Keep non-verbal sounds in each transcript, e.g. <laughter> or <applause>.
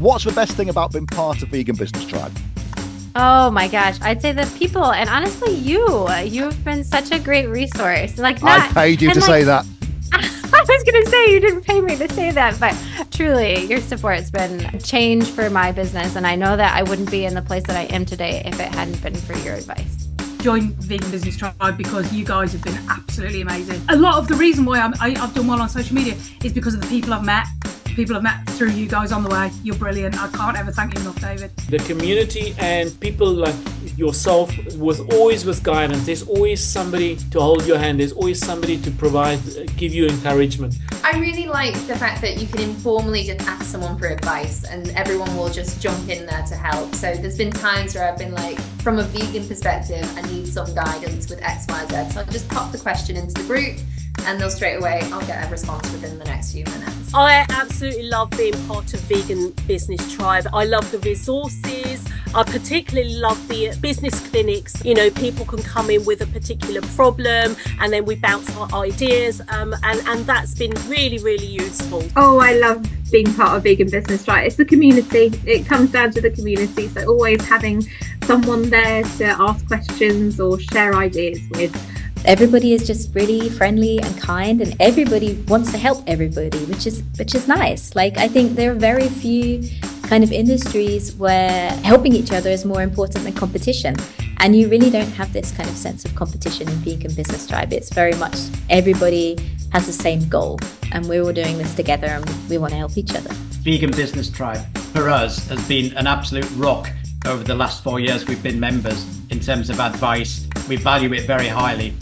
what's the best thing about being part of Vegan Business Tribe? Oh my gosh, I'd say the people and honestly you. You've been such a great resource. Like not, I paid you to like, say that. <laughs> I was gonna say you didn't pay me to say that, but truly your support's been a change for my business and I know that I wouldn't be in the place that I am today if it hadn't been for your advice join Vegan Business Tribe because you guys have been absolutely amazing. A lot of the reason why I'm, I, have done well on social media is because of the people I've met people I've met through you guys on the way. You're brilliant. I can't ever thank you enough, David. The community and people like yourself was always with guidance. There's always somebody to hold your hand. There's always somebody to provide, uh, give you encouragement. I really like the fact that you can informally just ask someone for advice and everyone will just jump in there to help. So there's been times where I've been like, from a vegan perspective, I need some guidance with X, Y, Z. So I just pop the question into the group and they'll straight away, I'll get a response within the next few minutes. I absolutely love being part of Vegan Business Tribe. I love the resources. I particularly love the business clinics. You know, people can come in with a particular problem and then we bounce our ideas, um, and, and that's been really, really useful. Oh, I love being part of Vegan Business Tribe. It's the community, it comes down to the community. So, always having someone there to ask questions or share ideas with everybody is just really friendly and kind and everybody wants to help everybody which is which is nice. Like i think there are very few kind of industries where helping each other is more important than competition. And you really don't have this kind of sense of competition in vegan business tribe. It's very much everybody has the same goal and we're all doing this together and we want to help each other. Vegan business tribe for us has been an absolute rock over the last four years we've been members in terms of advice. We value it very highly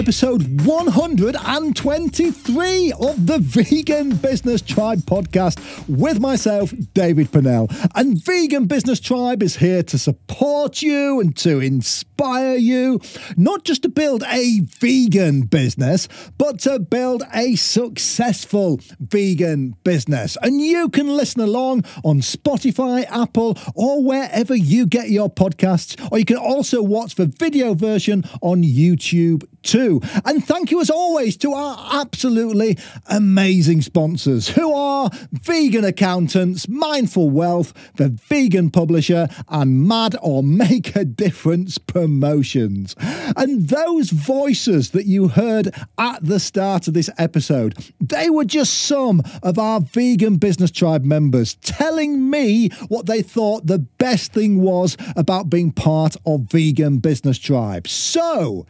episode 123 of the Vegan Business Tribe podcast with myself, David Purnell. And Vegan Business Tribe is here to support you and to inspire you, not just to build a vegan business, but to build a successful vegan business. And you can listen along on Spotify, Apple, or wherever you get your podcasts, or you can also watch the video version on YouTube too. And thank you as always to our absolutely amazing sponsors who are Vegan Accountants, Mindful Wealth, the Vegan Publisher, and Mad or Make a Difference Promotions. And those voices that you heard at the start of this episode, they were just some of our Vegan Business Tribe members telling me what they thought the best thing was about being part of Vegan Business Tribe. So,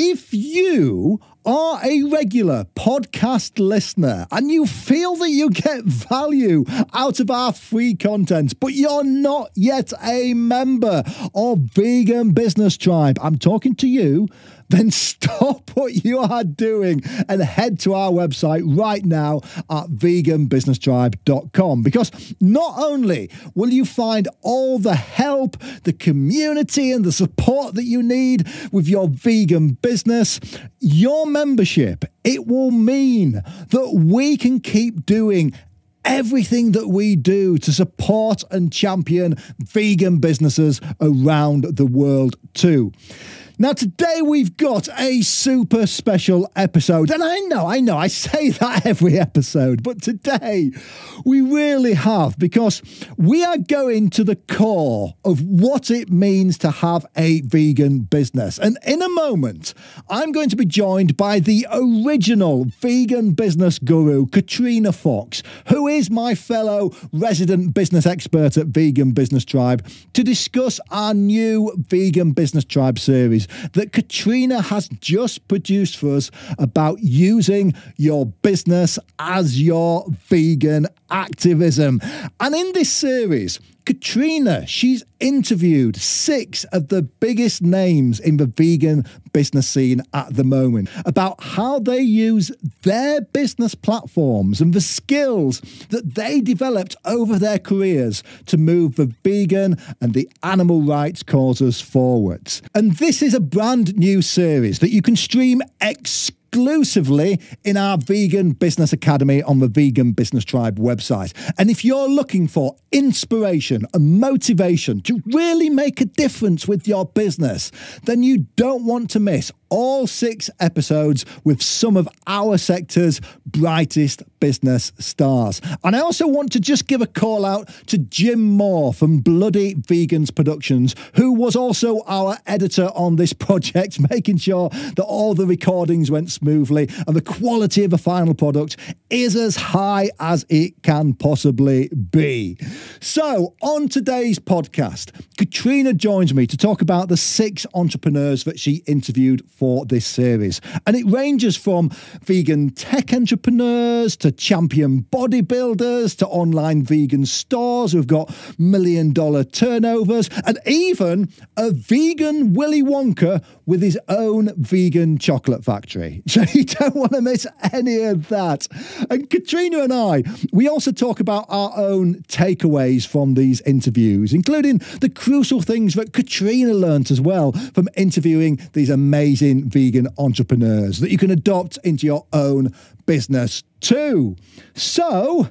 if you are a regular podcast listener and you feel that you get value out of our free content, but you're not yet a member of Vegan Business Tribe, I'm talking to you then <laughs> stop what you are doing and head to our website right now at veganbusinesstribe.com because not only will you find all the help, the community, and the support that you need with your vegan business, your membership, it will mean that we can keep doing everything that we do to support and champion vegan businesses around the world too. Now, today we've got a super special episode. And I know, I know, I say <laughs> that every episode, but today we really have because we are going to the core of what it means to have a vegan business. And in a moment, I'm going to be joined by the original vegan business guru, Katrina Fox, who is my fellow resident business expert at Vegan Business Tribe, to discuss our new Vegan Business Tribe series that Katrina has just produced for us about using your business as your vegan activism. And in this series, Katrina, she's interviewed six of the biggest names in the vegan business scene at the moment about how they use their business platforms and the skills that they developed over their careers to move the vegan and the animal rights causes forwards. And this is a brand new series that you can stream exclusively exclusively in our Vegan Business Academy on the Vegan Business Tribe website. And if you're looking for inspiration and motivation to really make a difference with your business, then you don't want to miss all six episodes with some of our sector's brightest business stars. And I also want to just give a call out to Jim Moore from Bloody Vegans Productions, who was also our editor on this project, <laughs> making sure that all the recordings went smoothly and the quality of the final product is as high as it can possibly be. So, on today's podcast, Katrina joins me to talk about the six entrepreneurs that she interviewed for this series. And it ranges from vegan tech entrepreneurs to champion bodybuilders to online vegan stores who've got million dollar turnovers and even a vegan Willy Wonka with his own vegan chocolate factory. <laughs> So you don't want to miss any of that. And Katrina and I, we also talk about our own takeaways from these interviews, including the crucial things that Katrina learnt as well from interviewing these amazing vegan entrepreneurs that you can adopt into your own business too. So,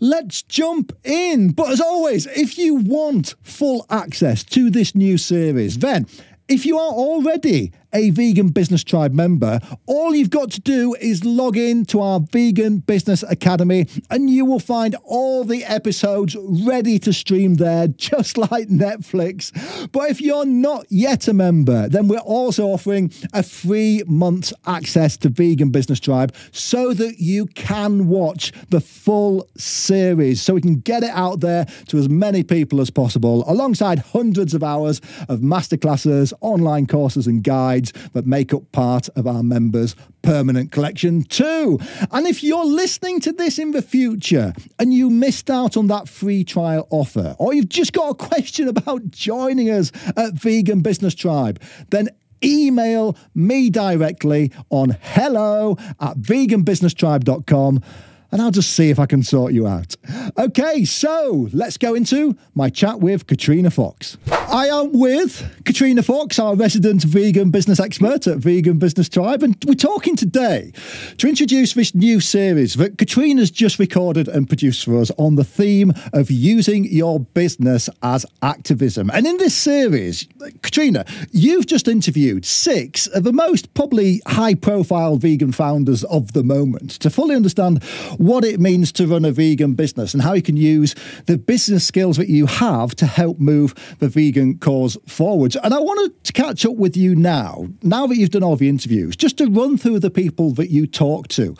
Let's jump in. But as always, if you want full access to this new series, then if you are already a Vegan Business Tribe member, all you've got to do is log in to our Vegan Business Academy and you will find all the episodes ready to stream there, <laughs> just like Netflix. But if you're not yet a member, then we're also offering a free month's access to Vegan Business Tribe so that you can watch the full series, so we can get it out there to as many people as possible, alongside hundreds of hours of masterclasses, online courses, and guides guides that make up part of our members' permanent collection too. And if you're listening to this in the future and you missed out on that free trial offer, or you've just got a question about joining us at Vegan Business Tribe, then email me directly on hello at veganbusinesstribe.com and I'll just see if I can sort you out. Okay, so let's go into my chat with Katrina Fox. I am with Katrina Fox, our resident vegan business expert at Vegan Business Tribe, and we're talking today to introduce this new series that Katrina's just recorded and produced for us on the theme of using your business as activism. And in this series, Katrina, you've just interviewed six of the most probably high profile vegan founders of the moment to fully understand what it means to run a vegan business and how you can use the business skills that you have to help move the vegan cause forwards. And I wanted to catch up with you now, now that you've done all the interviews, just to run through the people that you talk to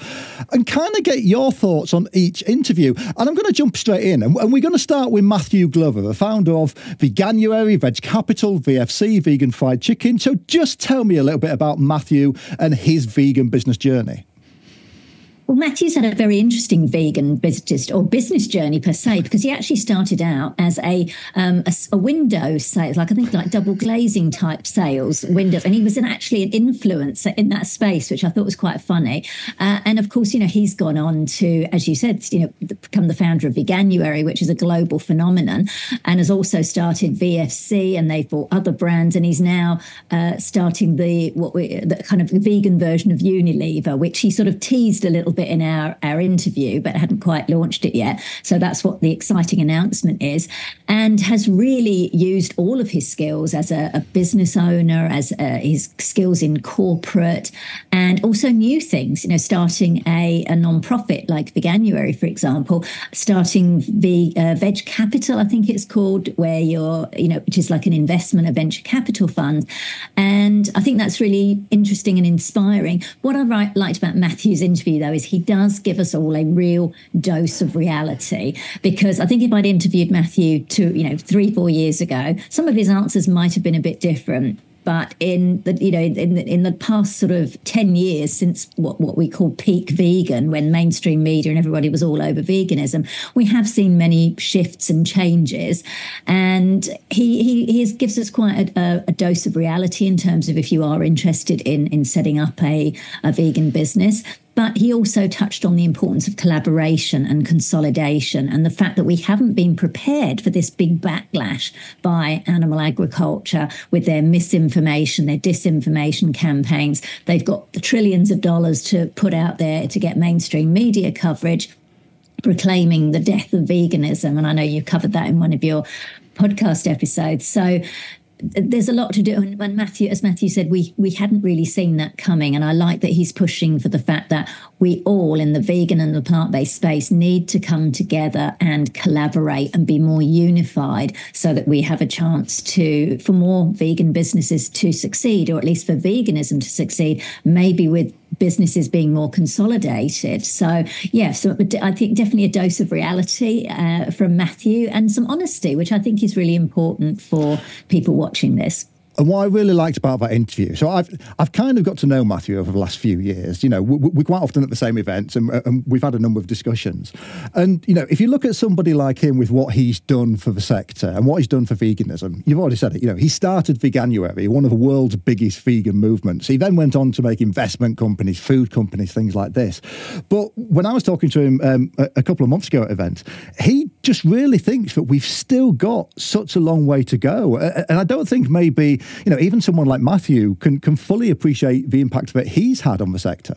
and kind of get your thoughts on each interview. And I'm going to jump straight in. And we're going to start with Matthew Glover, the founder of the Veganuary, Veg Capital, VFC, Vegan Fried Chicken. So just tell me a little bit about Matthew and his vegan business journey. Well, Matthew's had a very interesting vegan business or business journey per se, because he actually started out as a um, a, a, window sales, like I think like double glazing type sales windows, and he was an, actually an influencer in that space, which I thought was quite funny. Uh, and of course, you know, he's gone on to, as you said, you know, become the founder of Veganuary, which is a global phenomenon, and has also started VFC, and they've bought other brands, and he's now uh, starting the what we the kind of vegan version of Unilever, which he sort of teased a little bit in our, our interview, but hadn't quite launched it yet. So that's what the exciting announcement is. And has really used all of his skills as a, a business owner, as uh, his skills in corporate, and also new things, you know, starting a, a non-profit like Veganuary, for example, starting the uh, Veg Capital, I think it's called, where you're, you know, which is like an investment, a venture capital fund. And I think that's really interesting and inspiring. What I liked about Matthew's interview, though, is he does give us all a real dose of reality. Because I think if I'd interviewed Matthew two, you know, three, four years ago, some of his answers might have been a bit different but in the you know in the, in the past sort of 10 years since what, what we call peak vegan when mainstream media and everybody was all over veganism we have seen many shifts and changes and he he, he gives us quite a, a, dose of reality in terms of if you are interested in in setting up a, a vegan business But he also touched on the importance of collaboration and consolidation and the fact that we haven't been prepared for this big backlash by animal agriculture with their misinformation, their disinformation campaigns. They've got the trillions of dollars to put out there to get mainstream media coverage proclaiming the death of veganism. And I know you covered that in one of your podcast episodes. So there's a lot to do. And, matthew as matthew said we we hadn't really seen that coming. And i like that he's pushing for the fact that we all in the vegan and the plant-based space need to come together and collaborate and be more unified so that we have a chance to for more vegan businesses to succeed or at least for veganism to succeed maybe with businesses being more consolidated. So, yeah, so I think definitely a dose of reality uh, from Matthew and some honesty, which I think is really important for people watching this. And what I really liked about that interview, so I've I've kind of got to know Matthew over the last few years. You know, we, we're quite often at the same events, and, and, we've had a number of discussions. And you know, if you look at somebody like him with what he's done for the sector and what he's done for veganism, you've already said it. You know, he started Veganuary, one of the world's biggest vegan movements. He then went on to make investment companies, food companies, things like this. But when I was talking to him um, a, a couple of months ago at event, he just really thinks that we've still got such a long way to go. And I don't think maybe you know, even someone like Matthew can, can fully appreciate the impact that he's had on the sector.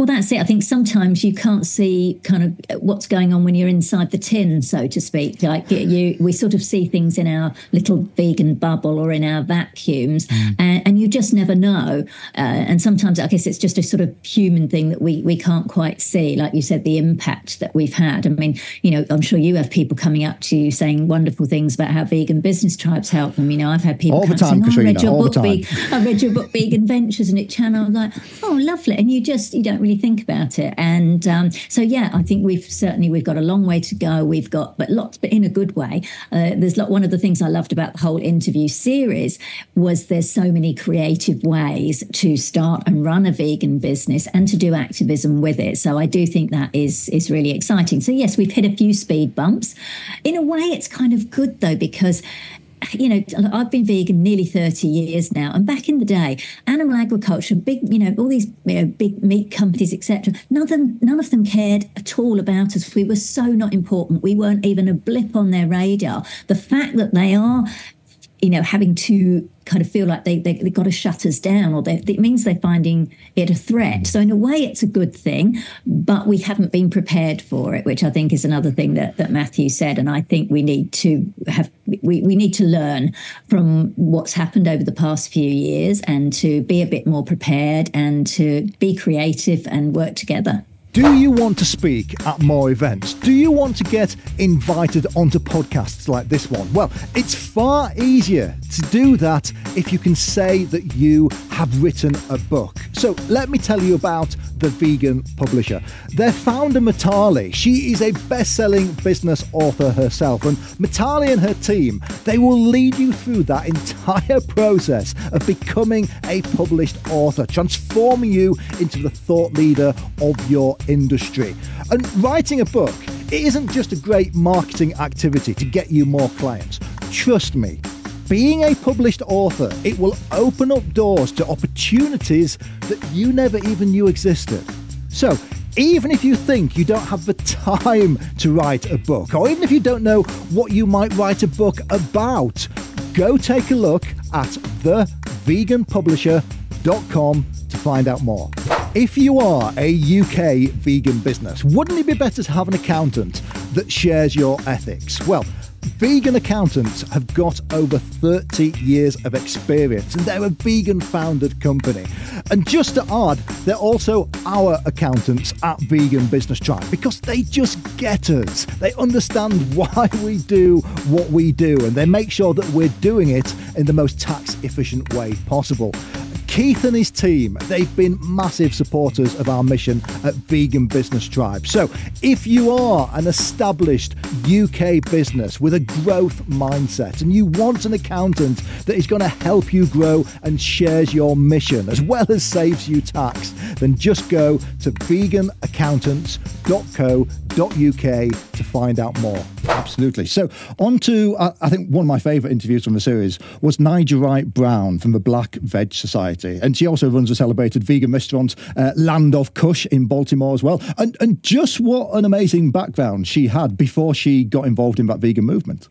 Well, that's it. I think sometimes you can't see kind of what's going on when you're inside the tin, so to speak. Like you, we sort of see things in our little vegan bubble or in our vacuums, mm. and, and, you just never know. Uh, and sometimes, I guess, it's just a sort of human thing that we we can't quite see. Like you said, the impact that we've had. I mean, you know, I'm sure you have people coming up to you saying wonderful things about how vegan business tribes help them. You know, I've had people all the time, saying, oh, I read your book, I read your book, Vegan Ventures, and it channeled. Like, oh, lovely. And you just you don't really really think about it. And um, so, yeah, I think we've certainly we've got a long way to go. We've got, but lots, but in a good way. Uh, there's lot, one of the things I loved about the whole interview series was there's so many creative ways to start and run a vegan business and to do activism with it. So I do think that is is really exciting. So yes, we've hit a few speed bumps. In a way, it's kind of good though because you know, I've been vegan nearly 30 years now. And back in the day, animal agriculture, big, you know, all these you know, big meat companies, etc., none of them, none of them cared at all about us. We were so not important. We weren't even a blip on their radar. The fact that they are you know, having to kind of feel like they, they, have got to shut us down or it means they're finding it a threat. So in a way, it's a good thing, but we haven't been prepared for it, which I think is another thing that, that Matthew said. And I think we need to have, we, we need to learn from what's happened over the past few years and to be a bit more prepared and to be creative and work together. Do you want to speak at more events? Do you want to get invited onto podcasts like this one? Well, it's far easier to do that if you can say that you have written a book. So let me tell you about the vegan publisher. Their founder, Mitali, she is a best-selling business author herself. And Mitali and her team, they will lead you through that entire <laughs> process of becoming a published author, transforming you into the thought leader of your industry. And writing a book, it isn't just a great marketing activity to get you more clients. Trust me, being a published author, it will open up doors to opportunities that you never even knew existed. So, even if you think you don't have the time to write a book, or even if you don't know what you might write a book about, go take a look at theveganpublisher.com to find out more. If you are a UK vegan business, wouldn't it be better to have an accountant that shares your ethics? Well, Vegan accountants have got over 30 years of experience and they're a vegan founded company. And just to add, they're also our accountants at Vegan Business Tribe because they just get us. They understand <laughs> why we do what we do and they make sure that we're doing it in the most tax efficient way possible. Keith and his team, they've been massive supporters of our mission at Vegan Business Tribe. So if you are an established UK business with a growth mindset and you want an accountant that is going to help you grow and shares your mission as well as saves you tax, then just go to veganaccountants.co.uk to find out more. Absolutely. So, on to, uh, I think one of my favourite interviews from the series was Naijha Wright Brown from the Black Veg Society. And she also runs a celebrated vegan restaurant, uh, Land of Kush, in Baltimore as well. And, and just what an amazing background she had before she got involved in that vegan movement.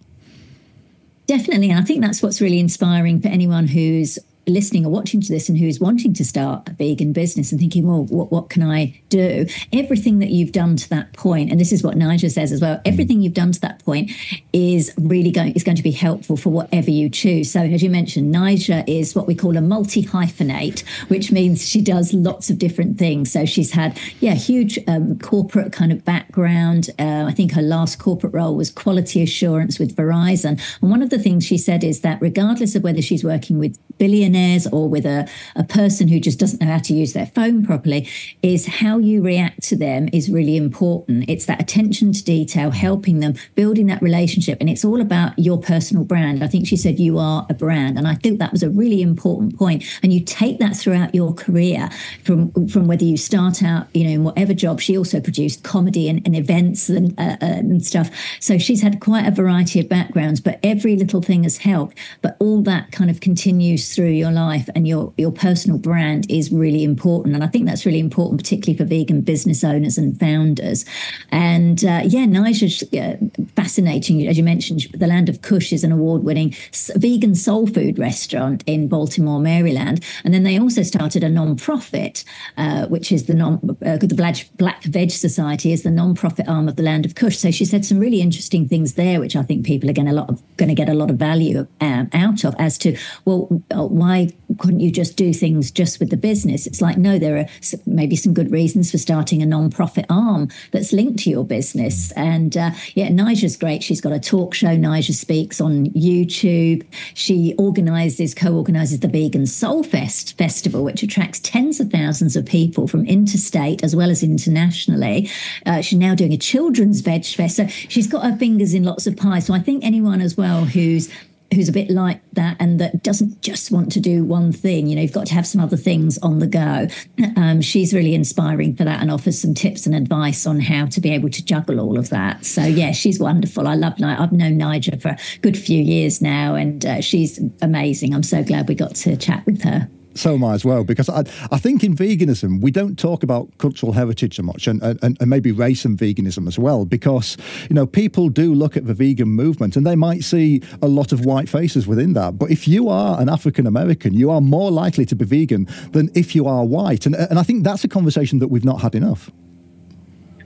Definitely. And I think that's what's really inspiring for anyone who's listening or watching to this and who's wanting to start a vegan business and thinking, well, what, what can I do? Everything that you've done to that point, and this is what Naijha says as well, everything you've done to that point is really going is going to be helpful for whatever you choose. So as you mentioned, Naijha is what we call a multi-hyphenate, which means she does lots of different things. So she's had, yeah, huge um, corporate kind of background. Uh, I think her last corporate role was quality assurance with Verizon. And one of the things she said is that regardless of whether she's working with billionaires or with a, a person who just doesn't know how to use their phone properly is how you react to them is really important. It's that attention to detail, helping them, building that relationship. And it's all about your personal brand. I think she said you are a brand. And I think that was a really important point. And you take that throughout your career from, from whether you start out, you know, in whatever job. She also produced comedy and, and events and, uh, uh, and stuff. So she's had quite a variety of backgrounds, but every little thing has helped. But all that kind of continues through your life and your your personal brand is really important. And i think that's really important particularly for vegan business owners and founders. And uh, yeah Naijha's uh, fascinating. As you mentioned the land of kush is an award-winning vegan soul food restaurant in baltimore maryland. And then they also started a non-profit uh, which is the non uh, the black, black veg society is the non-profit arm of the land of kush. So she said some really interesting things there which i think people are going to lot going to get a lot of value um, out of as to well uh, why why couldn't you just do things just with the business? It's like, no, there are maybe some good reasons for starting a non-profit arm that's linked to your business. And uh, yeah, Naijha's great. She's got a talk show. Nigel speaks on YouTube. She organizes, co-organizes the Vegan Soul Fest festival, which attracts tens of thousands of people from interstate as well as internationally. Uh, she's now doing a children's veg fest. So she's got her fingers in lots of pies. So I think anyone as well who's who's a bit like that and that doesn't just want to do one thing. You know, you've got to have some other things on the go. <clears throat> Um, she's really inspiring for that and offers some tips and advice on how to be able to juggle all of that. So yeah, she's wonderful. I love. I've known Naijha for a good few years now, and uh, she's amazing. I'm so glad we got to chat with her so I as well, because I, I think in veganism, we don't talk about cultural heritage so much and, and, and maybe race and veganism as well, because, you know, people do look at the vegan movement and they might see a lot of white faces within that. But if you are an African American, you are more likely to be vegan than if you are white. And, and I think that's a conversation that we've not had enough.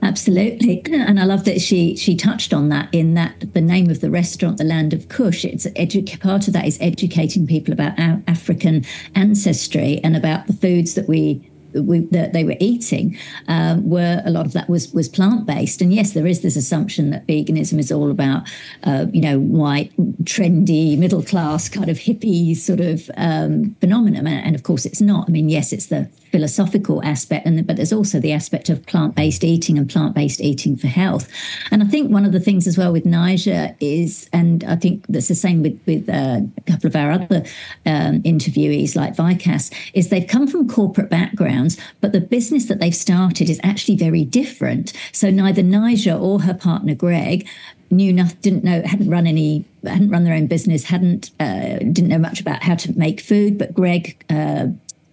Absolutely, and I love that she she touched on that in that the name of the restaurant, the Land of Kush. It's edu- part of that is educating people about our African ancestry and about the foods that we we, that they were eating um, were a lot of that was was plant based. And yes, there is this assumption that veganism is all about uh, you know white, trendy, middle class kind of hippie sort of um, phenomenon. And of course, it's not. I mean, yes, it's the philosophical aspect, and but there's also the aspect of plant-based eating and plant-based eating for health. And I think one of the things as well with Naijha is, and I think that's the same with with uh, a couple of our other um, interviewees like Vikas, is they've come from corporate backgrounds, but the business that they've started is actually very different. So neither Naijha or her partner Greg knew nothing, didn't know, hadn't run any, hadn't run their own business, hadn't, uh, didn't know much about how to make food. But Greg uh,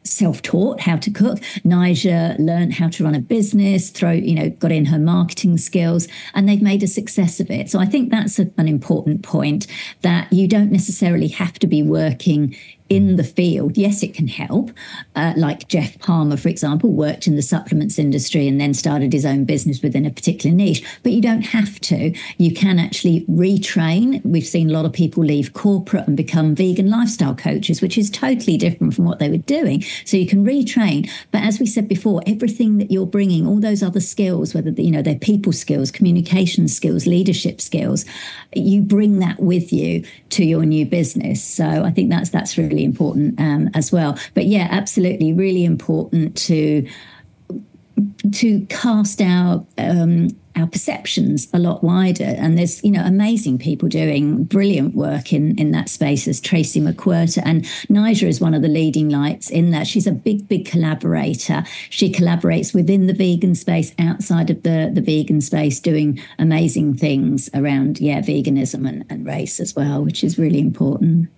self-taught how to cook. Naijha learned how to run a business, throw, you know, got in her marketing skills, and they've made a success of it. So I think that's a, an important point that you don't necessarily have to be working in the field, yes, it can help. Uh, like Geoff Palmer, for example, worked in the supplements industry and then started his own business within a particular niche. But you don't have to. You can actually retrain. We've seen a lot of people leave corporate and become vegan lifestyle coaches, which is totally different from what they were doing. So you can retrain. But as we said before, everything that you're bringing, all those other skills, whether you know they're people skills, communication skills, leadership skills, you bring that with you to your new business. So I think that's that's really really important um, as well. But yeah, absolutely, really important to to cast our um, our perceptions a lot wider. And there's, you know, amazing people doing brilliant work in, in that space as Tracye McQuirter. And Naijha is one of the leading lights in that. She's a big, big collaborator. She collaborates within the vegan space, outside of the, the vegan space, doing amazing things around, yeah, veganism and, and race as well, which is really important.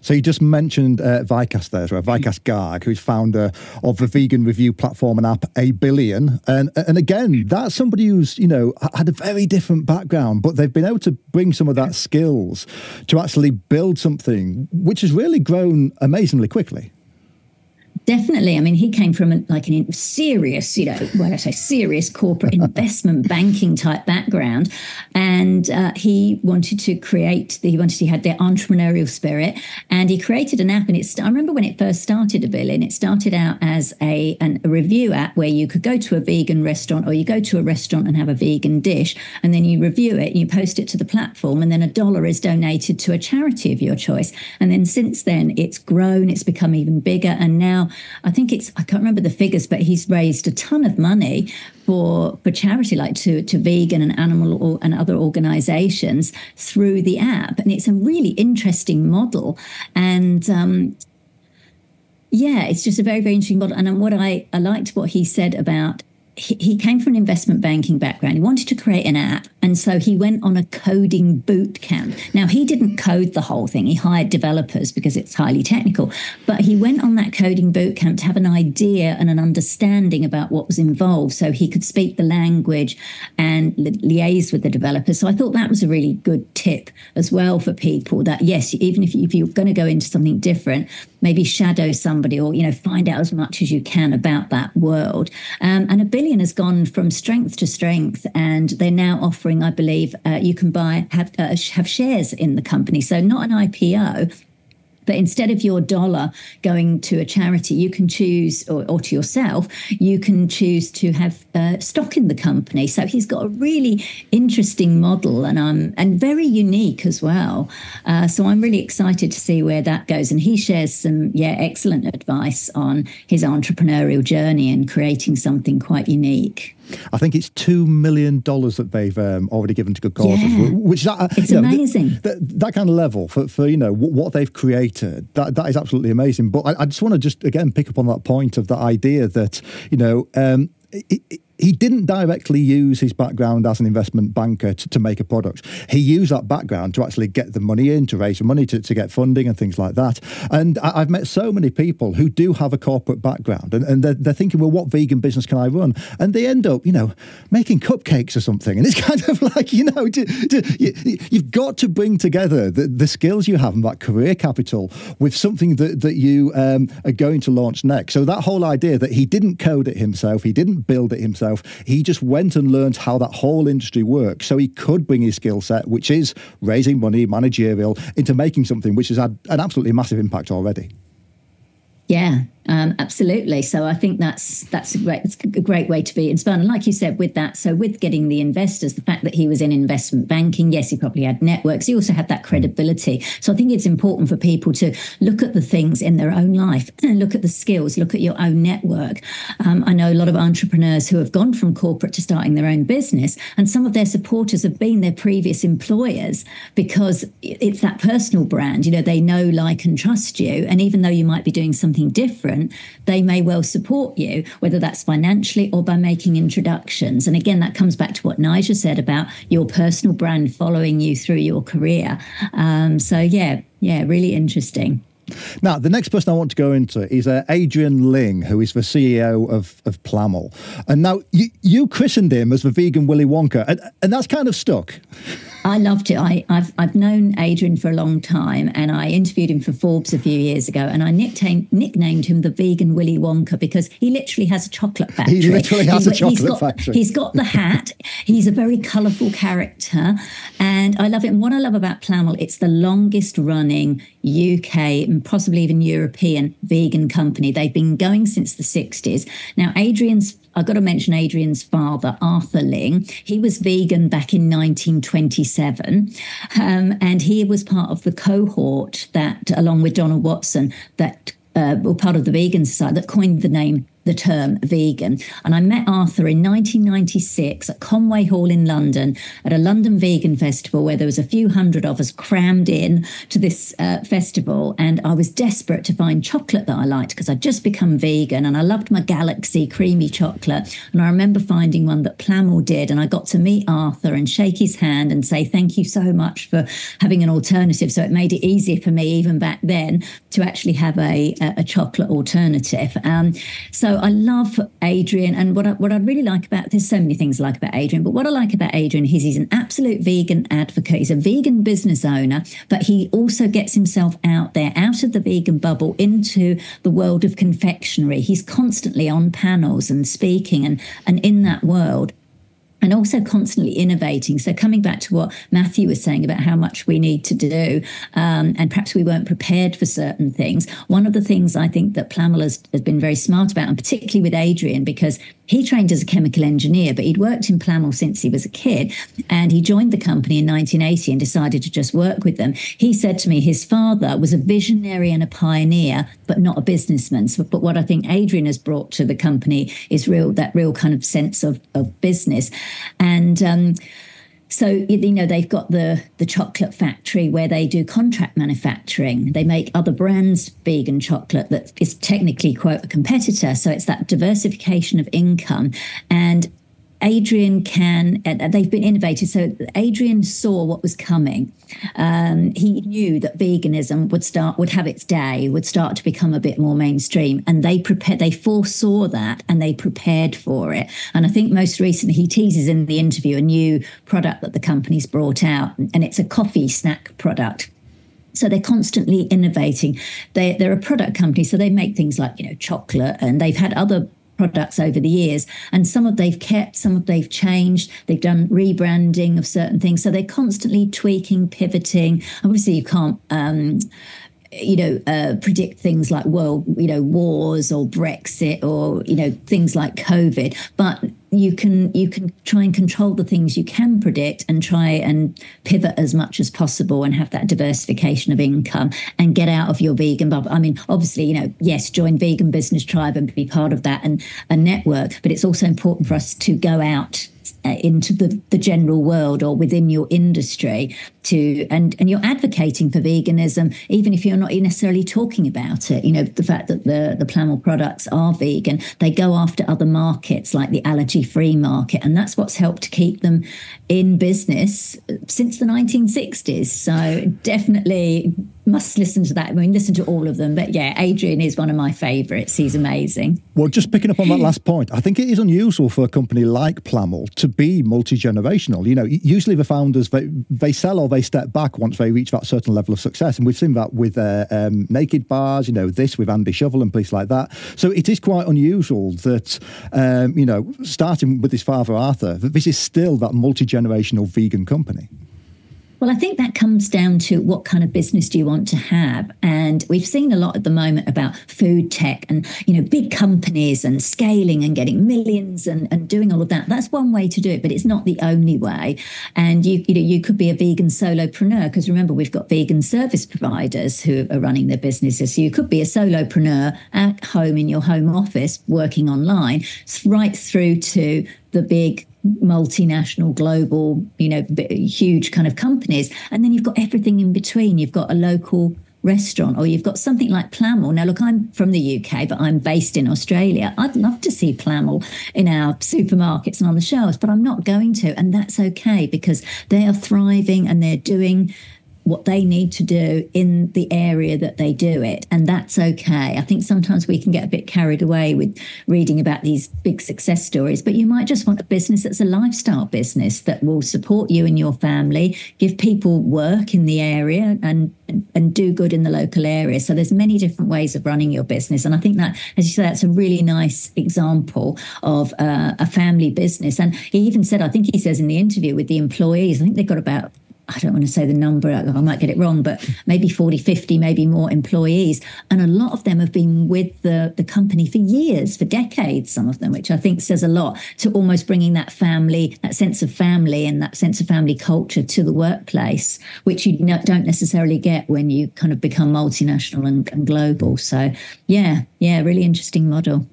So you just mentioned uh, Vikas there, so Vikas Garg, who's founder of the vegan review platform and app Abillion, and and again, that's somebody who's you know had a very different background, but they've been able to bring some of that skills to actually build something which has really grown amazingly quickly. Definitely. I mean, he came from a, like a serious, you know, when I say serious corporate investment <laughs> banking type background, and uh, he wanted to create. The, he wanted he had their entrepreneurial spirit, and he created an app. And it's I remember when it first started, Abillion. It started out as a an, a review app where you could go to a vegan restaurant or you go to a restaurant and have a vegan dish, and then you review it and you post it to the platform, and then a dollar is donated to a charity of your choice. And then since then, it's grown. It's become even bigger, and now I think it's I can't remember the figures, but he's raised a ton of money for for charity, like to to vegan and animal or, and other organisations through the app, and it's a really interesting model. And um, yeah, it's just a very very interesting model. And what I I liked what he said about he, came from an investment banking background. He wanted to create an app. And so he went on a coding boot camp. Now, he didn't code the whole thing. He hired developers because it's highly technical. But he went on that coding boot camp to have an idea and an understanding about what was involved so he could speak the language and li- liaise with the developers. So I thought that was a really good tip as well for people that, yes, even if, if you're going to go into something different, maybe shadow somebody or, you know, find out as much as you can about that world. Um, and Abillion has gone from strength to strength, and they're now offering, I believe, uh, you can buy have uh, have shares in the company. So not an IPO, but instead of your dollar going to a charity, you can choose, or, or to yourself, you can choose to have uh, stock in the company. So he's got a really interesting model, and um, and very unique as well. Uh, so I'm really excited to see where that goes. And he shares some, yeah, excellent advice on his entrepreneurial journey and creating something quite unique. I think it's two million dollars that they've um, already given to good causes, yeah. which that, uh, it's know, amazing. That, that, kind of level for, for you know what they've created. That that is absolutely amazing. But I, I just want to just again pick up on that point of the idea that you know. Um, it, it, he didn't directly use his background as an investment banker to, to, make a product. He used that background to actually get the money in, to raise money, to, to get funding and things like that. And I, have met so many people who do have a corporate background and, and they're, they're, thinking, well, what vegan business can I run? And they end up, you know, making cupcakes or something. And it's <laughs> kind of like, you know, you, have got to bring together the, the, skills you have and that career capital with something that, that you um, are going to launch next. So that whole idea that he didn't code it himself, he didn't build it himself, himself. He just went and learned how that whole industry works so he could bring his skill set, which is raising money, managerial, into making something which has had an absolutely massive impact already. Yeah, um, absolutely. So I think that's that's a great it's a great way to be inspired. And like you said, with that, so with getting the investors, the fact that he was in investment banking, yes, he probably had networks. He also had that credibility. So I think it's important for people to look at the things in their own life and <clears throat> look at the skills, look at your own network. Um, I know a lot of entrepreneurs who have gone from corporate to starting their own business, and some of their supporters have been their previous employers because it's that personal brand. You know, they know, like, and trust you. And even though you might be doing something different different, they may well support you, whether that's financially or by making introductions. And again, that comes back to what Naijha said about your personal brand following you through your career. Um, so, yeah, yeah, really interesting. Now, the next person I want to go into is uh, Adrian Ling, who is the CEO of, of Plamil. And now you, you christened him as the vegan Willy Wonka, and, and that's kind of stuck. I loved it. I, have I've known Adrian for a long time, and I interviewed him for Forbes a few years ago, and I nicknamed, nicknamed him the vegan Willy Wonka because he literally has a chocolate factory. He literally has he's, a chocolate he's got, factory. He's got the hat. he's a very colourful character, and I love it. And what I love about Plamil, it's the longest running UK and possibly even European vegan company. They've been going since the 60s. Now, Adrian's I've got to mention Adrian's father, Arthur Ling. He was vegan back in 1927, um, and he was part of the cohort that, along with Donald Watson, that uh, were part of the Vegan Society that coined the name the term vegan. And I met Arthur in 1996 at Conway Hall in London at a London vegan festival where there was a few hundred of us crammed in to this uh, festival. And I was desperate to find chocolate that I liked because I'd just become vegan and I loved my Galaxy creamy chocolate. And I remember finding one that Plamil did. And I got to meet Arthur and shake his hand and say, thank you so much for having an alternative. So it made it easier for me, even back then, to actually have a, a chocolate alternative. Um, so I love Adrian, and what I, what I really like about there's so many things I like about Adrian, but what I like about Adrian is he's an absolute vegan advocate. He's a vegan business owner, but he also gets himself out there, out of the vegan bubble, into the world of confectionery. He's constantly on panels and speaking, and and in that world and also constantly innovating. So, coming back to what Matthew was saying about how much we need to do, um, and perhaps we weren't prepared for certain things, one of the things I think that Plamil has, has been very smart about, and particularly with Adrian, because he trained as a chemical engineer, but he'd worked in Plamil since he was a kid. And he joined the company in 1980 and decided to just work with them. He said to me his father was a visionary and a pioneer, but not a businessman. So, but what I think Adrian has brought to the company is real that real kind of sense of, of business. And um, so you know they've got the the chocolate factory where they do contract manufacturing. They make other brands vegan chocolate that is technically quote a competitor. So it's that diversification of income and Adrian can, they've been innovative. So Adrian saw what was coming. Um, he knew that veganism would start, would have its day, would start to become a bit more mainstream. And they prepared, they foresaw that and they prepared for it. And I think most recently he teases in the interview a new product that the company's brought out, and it's a coffee snack product. So they're constantly innovating. They, they're a product company, so they make things like you know chocolate, and they've had other products over the years. And some of they've kept some of they've changed. They've done rebranding of certain things. So they're constantly tweaking pivoting. Obviously you can't um, you know, uh, predict things like world, you know, wars or Brexit or you know things like COVID, but you can you can try and control the things you can predict and try and pivot as much as possible and have that diversification of income and get out of your vegan bubble. I mean, obviously, you know, yes, join Vegan Business Tribe and be part of that and a network, but it's also important for us to go out Uh, into the, the general world or within your industry to and and you're advocating for veganism even if you're not necessarily talking about it. You know the fact that the the Plamil products are vegan they go after other markets like the allergy free market and that's what's helped to keep them in business since the 1960s so definitely must listen to that. I mean, listen to all of them. But yeah, Adrian is one of my favourites. He's amazing. Well, just picking up on that last point, I think it is unusual for a company like Plamil to be multi generational. You know, usually the founders they, they sell or they step back once they reach that certain level of success, and we've seen that with uh, um, Naked Bars. You know, this with Andy Shovel and places like that. So it is quite unusual that um, you know, starting with his father Arthur, that this is still that multi generational vegan company. Well, I think that comes down to what kind of business do you want to have? And we've seen a lot at the moment about food tech and, you know, big companies and scaling and getting millions and, and doing all of that. That's one way to do it, but it's not the only way. And you, you know, you could be a vegan solopreneur because remember, we've got vegan service providers who are running their businesses. So you could be a solopreneur at home in your home office working online, right through to the big multinational, global, you know, huge kind of companies. And then you've got everything in between. You've got a local restaurant or you've got something like Plamil. Now, look, I'm from the UK, but I'm based in Australia. I'd love to see Plamil in our supermarkets and on the shelves, but I'm not going to. And that's okay because they are thriving and they're doing what they need to do in the area that they do it. And that's okay. I think sometimes we can get a bit carried away with reading about these big success stories, but you might just want a business that's a lifestyle business that will support you and your family, give people work in the area and and do good in the local area. So there's many different ways of running your business. And I think that, as you say, that's a really nice example of uh, a family business. And he even said, I think he says in the interview with the employees, I think they've got about I don't want to say the number, I might get it wrong, but maybe 40, 50, maybe more employees. And a lot of them have been with the, the company for years, for decades, some of them, which I think says a lot to almost bringing that family, that sense of family and that sense of family culture to the workplace, which you don't necessarily get when you kind of become multinational and, and global. So, yeah, yeah, really interesting model.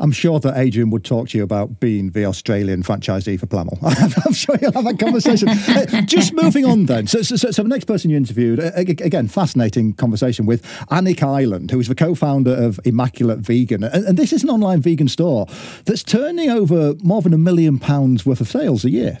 I'm sure that Adrian would talk to you about being the Australian franchisee for Plamil. <laughs> I'm sure you'll have that conversation. <laughs> Uh, just moving on then. So, so, so, the next person you interviewed, uh, again, fascinating conversation with Annick Ireland, who is the co-founder of Immaculate Vegan. And, and this is an online vegan store that's turning over more than a million pounds worth of sales a year.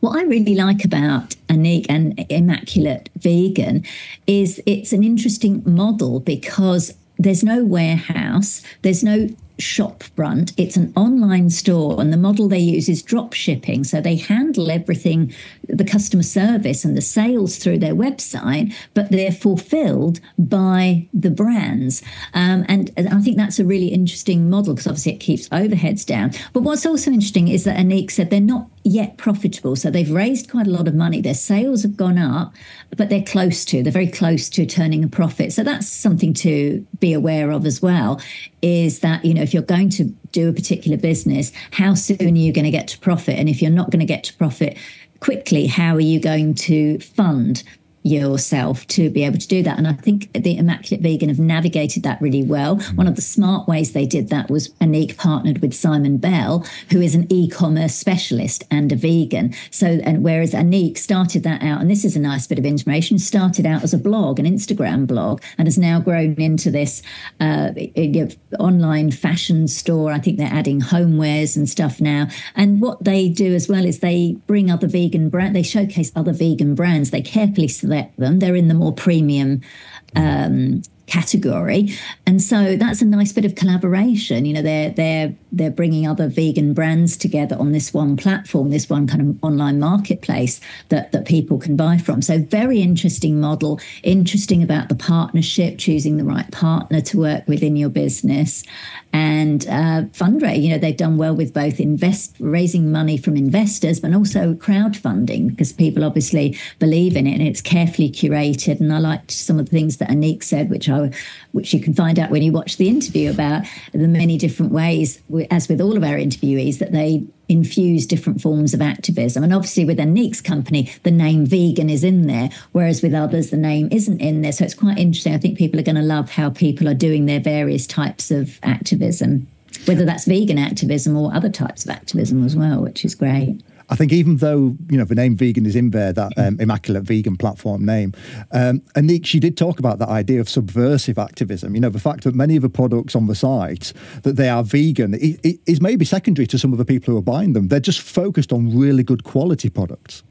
What I really like about Annick and Immaculate Vegan is it's an interesting model because there's no warehouse, there's no shop front. It's an online store, and the model they use is drop shipping. So they handle everything, the customer service and the sales through their website, but they're fulfilled by the brands. Um, and I think that's a really interesting model because obviously it keeps overheads down. But what's also interesting is that Annick said they're not yet profitable. So they've raised quite a lot of money. Their sales have gone up, but they're close to, they're very close to turning a profit. So that's something to be aware of as well is that, you know, if you're going to do a particular business, how soon are you going to get to profit? And if you're not going to get to profit quickly, how are you going to fund yourself to be able to do that. And I think the Immaculate Vegan have navigated that really well. Mm. One of the smart ways they did that was Annick partnered with Simon Bell, who is an e-commerce specialist and a vegan. So, and whereas Annick started that out, and this is a nice bit of information, started out as a blog, an Instagram blog, and has now grown into this uh, online fashion store. I think they're adding homewares and stuff now. And what they do as well is they bring other vegan brand, they showcase other vegan brands. They carefully select them. They're in the more premium um, category, and so that's a nice bit of collaboration. You know, they're they're they're bringing other vegan brands together on this one platform, this one kind of online marketplace that that people can buy from. So very interesting model. Interesting about the partnership, choosing the right partner to work with in your business, and uh, fundraise. You know, they've done well with both invest raising money from investors, but also crowdfunding because people obviously believe in it and it's carefully curated. And I liked some of the things that Annick said, which I which you can find out when you watch the interview about the many different ways, as with all of our interviewees, that they infuse different forms of activism. And obviously, with Annick's company, the name vegan is in there, whereas with others, the name isn't in there. So it's quite interesting. I think people are going to love how people are doing their various types of activism, whether that's vegan activism or other types of activism as well, which is great. I think even though you know the name vegan is in there, that um, immaculate vegan platform name, um, Annick she did talk about that idea of subversive activism. You know, the fact that many of the products on the site that they are vegan is maybe secondary to some of the people who are buying them. They're just focused on really good quality products.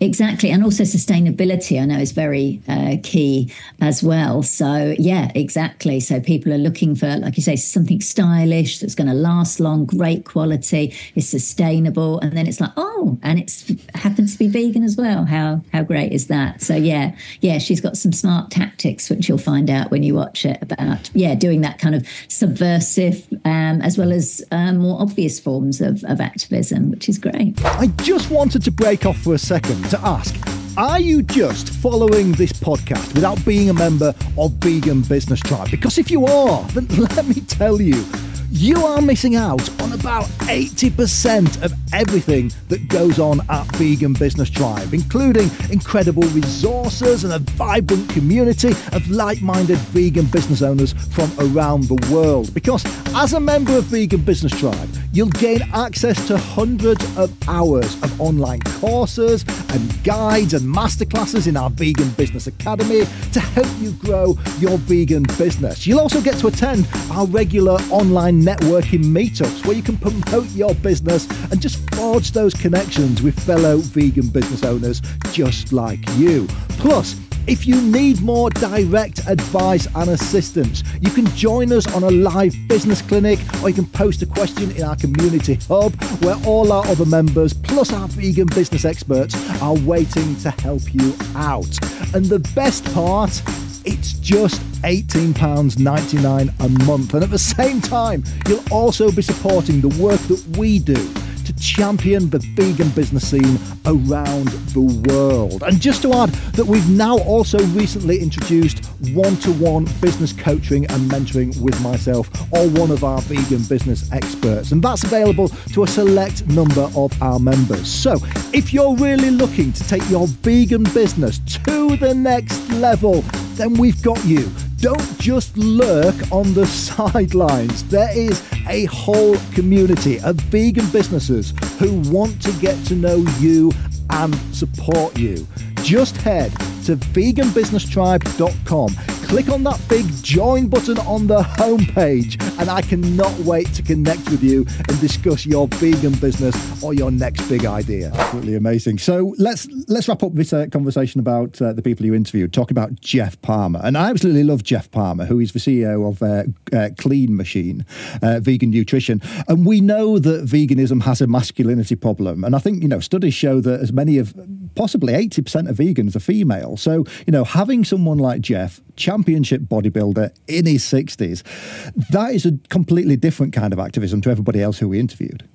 Exactly. And also sustainability, I know, is very uh, key as well. So, yeah, exactly. So, people are looking for, like you say, something stylish that's going to last long, great quality, is sustainable. And then it's like, oh, and it happens to be vegan as well. How, how great is that? So, yeah, yeah, she's got some smart tactics, which you'll find out when you watch it about, yeah, doing that kind of subversive um, as well as um, more obvious forms of, of activism, which is great. I just wanted to break off for a second to ask are you just following this podcast without being a member of Vegan Business Tribe? Because if you are, then <laughs> let me tell you, you are missing out on about 80% of everything that goes on at Vegan Business Tribe, including incredible resources and a vibrant community of like minded vegan business owners from around the world. Because as a member of Vegan Business Tribe, you'll gain access to hundreds of hours of online courses and guides and masterclasses in our Vegan Business Academy to help you grow your vegan business. You'll also get to attend our regular online networking meetups where you can promote your business and just forge those connections with fellow vegan business owners just like you. Plus, if you need more direct advice and assistance, you can join us on a live business clinic or you can post a question in our community hub where all our other members, plus our vegan business experts, are waiting to help you out. And the best part, it's just £18.99 a month. And at the same time, you'll also be supporting the work that we do to champion the vegan business scene around the world. And just to add that we've now also recently introduced one to one business coaching and mentoring with myself or one of our vegan business experts. And that's available to a select number of our members. So if you're really looking to take your vegan business to the next level, then we've got you don't just lurk on the <laughs> sidelines. There is a whole community of vegan businesses who want to get to know you and support you. Just head to veganbusinesstribe.com click on that big join button on the homepage, and I cannot wait to connect with you and discuss your vegan business or your next big idea. Absolutely amazing. So let's let's wrap up this uh, conversation about uh, the people you interviewed. Talk about Geoff Palmer, and I absolutely love Geoff Palmer, who is the CEO of uh, uh, Clean Machine uh, Vegan Nutrition, and we know that veganism has a masculinity problem, and I think you know studies show that as many of possibly eighty percent of vegans are female. So you know having someone like Geoff championship bodybuilder in his 60s. That is a completely different kind of activism to everybody else who we interviewed.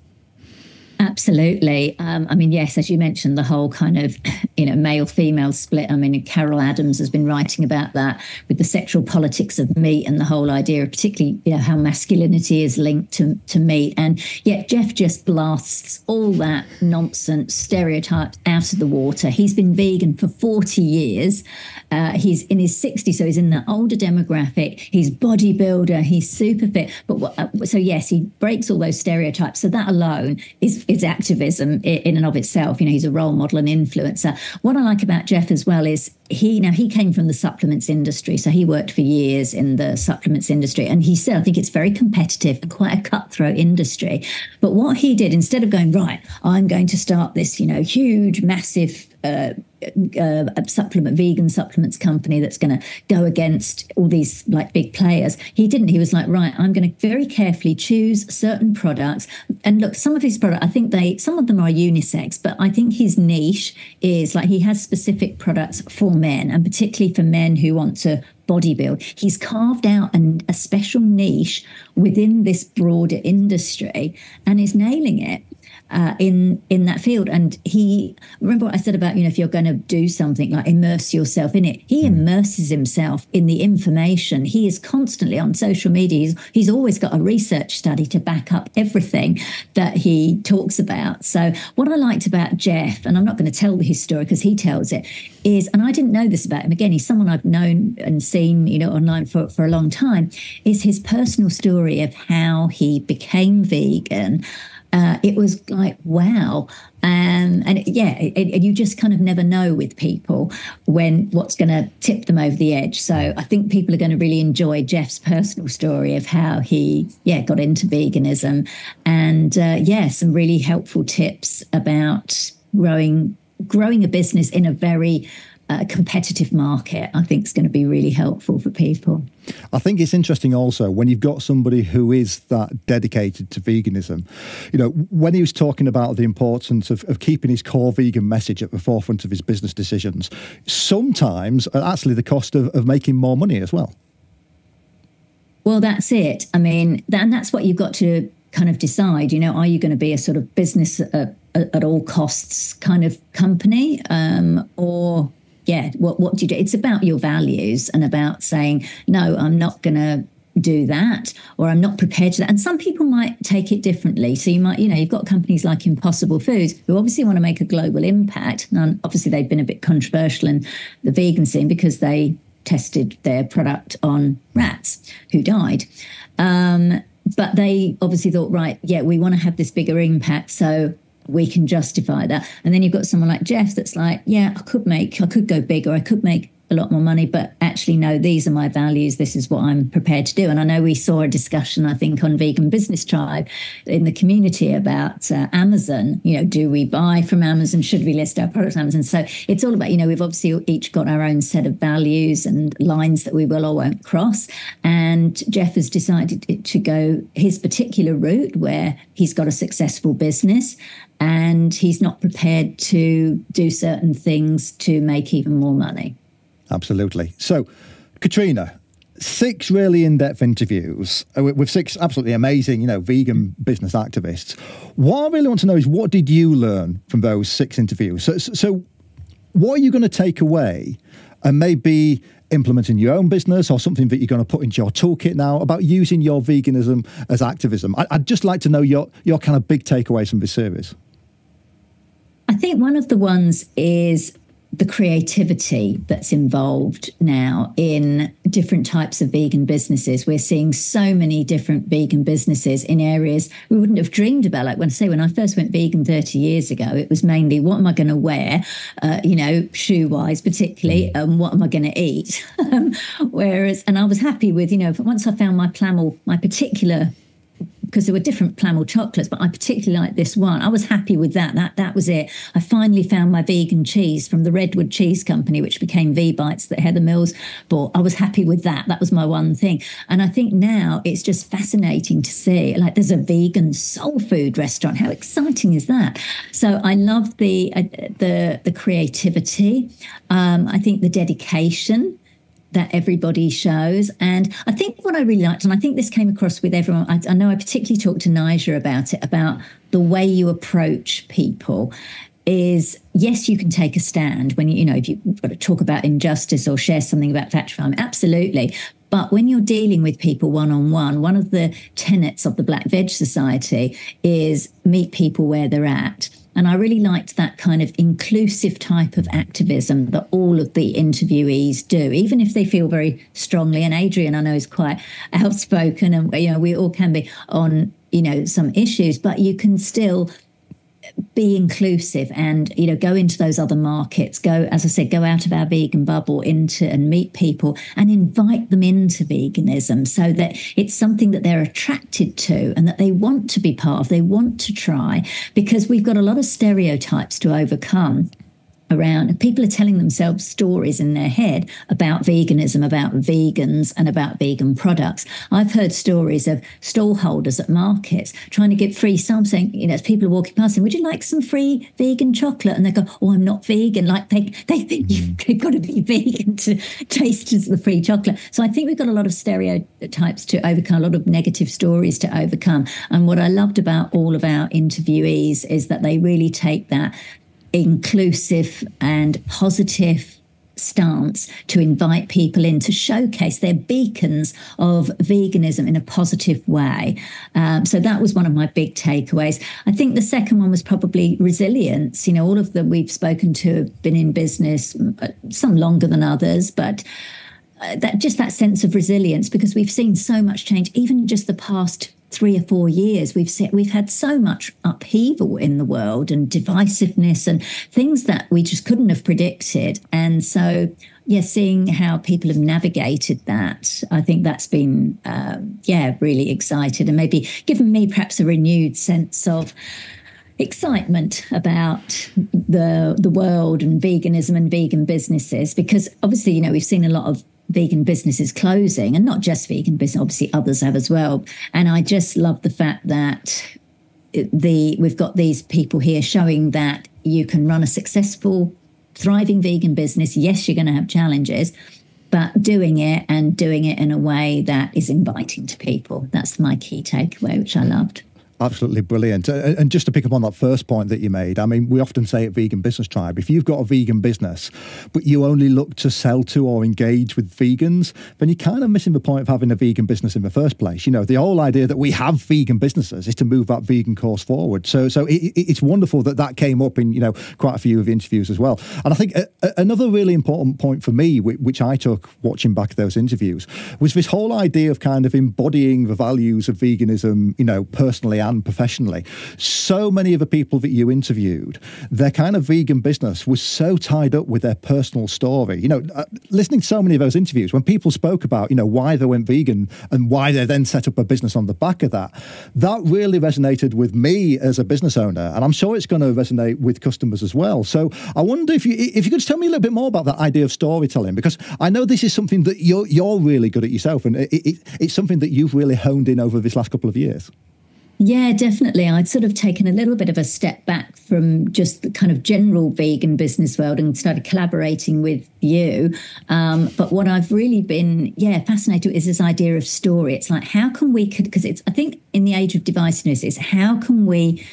Absolutely. Um, I mean, yes, as you mentioned, the whole kind of, you know, male female split. I mean, Carol Adams has been writing about that with the sexual politics of meat and the whole idea of particularly, you know, how masculinity is linked to, to meat. And yet Geoff just blasts all that nonsense, stereotypes out of the water. He's been vegan for 40 years. Uh, he's in his 60s, so he's in the older demographic. He's bodybuilder. He's super fit. But what, uh, so yes, he breaks all those stereotypes. So that alone is is activism in and of itself. You know, he's a role model and influencer. What I like about Geoff as well is he now he came from the supplements industry, so he worked for years in the supplements industry, and he said, I think it's very competitive and quite a cutthroat industry. But what he did instead of going right, I'm going to start this, you know, huge, massive uh, uh, a supplement vegan supplements company that's going to go against all these like big players. He didn't. He was like right i'm going to very carefully choose certain products. And look some of his products i think they some of them are unisex but i think his niche is like he has specific products for men and particularly for men who want to bodybuild. He's carved out an, a special niche within this broader industry and is nailing it uh, in in that field. And he remember what I said about you know if you're going to do something like immerse yourself in it. He hmm. immerses himself in the information. He is constantly on social media. He's, he's always got a research study to back up everything that he talks about. So what I liked about Geoff, and I'm not going to tell his story because he tells it, is and I didn't know this about him. Again, he's someone I've known and seen you know online for for a long time. Is his personal story of how he became vegan uh, it was like wow. Um, and yeah it, it, you just kind of never know with people when what's going to tip them over the edge. So i think people are going to really enjoy Geoff's personal story of how he yeah got into veganism. And uh, yeah some really helpful tips about growing growing a business in a very a competitive market, I think is going to be really helpful for people. I think it's interesting also when you've got somebody who is that dedicated to veganism. You know, when he was talking about the importance of, of keeping his core vegan message at the forefront of his business decisions, sometimes at actually the cost of, of making more money as well. Well, that's it. I mean, and that's what you've got to kind of decide. You know, are you going to be a sort of business at, at all costs kind of company, um, or yeah, what what do you do? It's about your values and about saying, no, I'm not going to do that or I'm not prepared to that. And some people might take it differently. So you might, you know, you've got companies like Impossible Foods who obviously want to make a global impact. And obviously they've been a bit controversial in the vegan scene because they tested their product on rats who died. Um, but they obviously thought, right, yeah, we want to have this bigger impact. So we can justify that. And then you've got someone like Geoff that's like, yeah, I could make, I could go bigger, I could make a lot more money, but actually, no, these are my values. This is what I'm prepared to do. And I know we saw a discussion, I think, on Vegan Business Tribe in the community about uh, Amazon. You know, do we buy from Amazon? Should we list our products on Amazon? So it's all about, you know, we've obviously each got our own set of values and lines that we will or won't cross. And Geoff has decided to go his particular route where he's got a successful business and he's not prepared to do certain things to make even more money. Absolutely. So, Katrina, six really in-depth interviews uh, with six absolutely amazing, you know, vegan business activists. What I really want to know is what did you learn from those six interviews? So, so what are you going to take away and maybe implement in your own business or something that you're going to put into your toolkit now about using your veganism as activism? I, would just like to know your, your kind of big takeaways from this service. I think one of the ones is the creativity that's involved now in different types of vegan businesses. We're seeing so many different vegan businesses in areas we wouldn't have dreamed about. Like when I say when I first went vegan 30 years ago, it was mainly what am I going to wear, uh, you know, shoe wise, particularly, and um, what am I going to eat. <laughs> Whereas, and I was happy with, you know, once I found my Plamil, my particular because there were different Plamil chocolates, but I particularly like this one. I was happy with that. That that was it. I finally found my vegan cheese from the Redwood Cheese Company, which became VBites that Heather Mills bought. I was happy with that. That was my one thing. And I think now it's just fascinating to see. Like there's a vegan soul food restaurant. How exciting is that? So I love the uh, the the creativity. Um, I think the dedication that everybody shows. And I think what I really liked, and I think this came across with everyone, I, I know I particularly talked to Naijha about it, about the way you approach people is yes, you can take a stand when you, you know, if you talk about injustice or share something about factory farm, absolutely. But when you're dealing with people one on one, one of the tenets of the Black Veg Society is meet people where they're at. And I really liked that kind of inclusive type of activism that all of the interviewees do, even if they feel very strongly. And Adrian, I know, is quite <laughs> outspoken, and you know, we all can be on you know some issues, but you can still be inclusive and you know go into those other markets go as i said go out of our vegan bubble into and meet people and invite them into veganism so that it's something that they're attracted to and that they want to be part of they want to try because we've got a lot of stereotypes to overcome around people are telling themselves stories in their head about veganism about vegans and about vegan products. I've heard stories of stallholders at markets trying to get free something you know as people are walking past saying would you like some free vegan chocolate? And they go oh i'm not vegan. Like they they think hmm. <laughs> you've got to be vegan to <laughs> taste the free chocolate. So i think we've got a lot of stereotypes to overcome a lot of negative stories to overcome. And what i loved about all of our interviewees is that they really take that inclusive and positive stance to invite people in to showcase their beacons of veganism in a positive way. Um, so that was one of my big takeaways. I think the second one was probably resilience. You know, all of them we've spoken to have been in business, uh, some longer than others, but. Uh, that just that sense of resilience because we've seen so much change even just the past three or four years, we've seen, we've had so much upheaval in the world and divisiveness and things that we just couldn't have predicted. And so, yeah, seeing how people have navigated that, I think that's been, um, yeah, really excited and maybe given me perhaps a renewed sense of excitement about the the world and veganism and vegan businesses because obviously you know we've seen a lot of vegan businesses closing, and not just vegan business, obviously others have as well. And I just love the fact that the we've got these people here showing that you can run a successful, thriving vegan business. Yes, you're going to have challenges, but doing it and doing it in a way that is inviting to people. That's my key takeaway, which I loved. Absolutely brilliant. Uh, uh, and just to pick up on that first point that you made, I mean, we often say at Vegan Business Tribe, if you've got a vegan business, but you only look to sell to or engage with vegans, then you're kind of missing the point of having a vegan business in the first place. You know, the whole idea that we have vegan businesses is to move that vegan course forward. So, so it, it's wonderful that that came up in, you know, quite a few of the interviews as well. And I think a, a, another really important point for me, which I took watching back those interviews, was this whole idea of kind of embodying the values of veganism, you know, personally and professionally. So many of the people that you interviewed, their kind of vegan business was so tied up with their personal story. You know, uh, listening to so many of those interviews, when people spoke about, you know, why they went vegan and why they then set up a business on the back of that, that really resonated with me as a business owner. And I'm sure it's going to resonate with customers as well. So I wonder if you if you could tell me a little bit more about that idea of storytelling, because I know this is something that you're you're really good at yourself, and it, it, it's something that you've really honed in over this last couple of years. Yeah, definitely. I'd sort of taken a little bit of a step back from just the kind of general vegan business world and started collaborating with you. Um, but what I've really been, yeah, fascinated with is this idea of story. It's like, how can we, because it's, I think in the age of divisiveness, is how can we